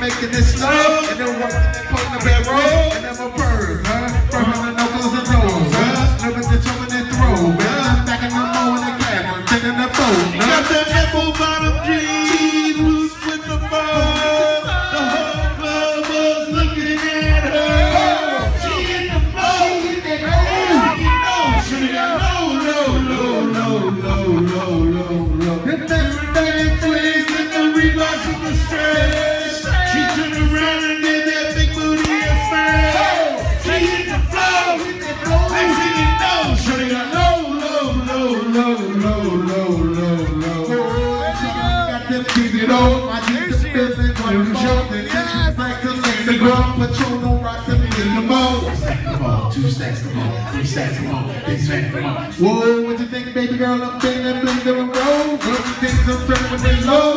Making this slow. And then putting the bad roll. And I'm a bird, huh? Firming the knuckles and nose, huh? Never determined to throw, man. Back in the mo in the cab, taking the boat, huh? Got the apple bottom jeans, loose with the fur. The whole club was looking at her. She hit the know, she got low, low, low, low, low, low, low, low. The next day, twist and the Reeboks with the stretch. Low, low, low, low, low, low. Got them keys it on, my jeans are busy, going to show the inches back to lane. The ground patrol no rocks and me in the mall. Two stacks, come on, three stacks, come on, big stack, come on. Whoa, what you think, baby girl? I'm banging, bling, doing roll. What you think, I'm turning with the low?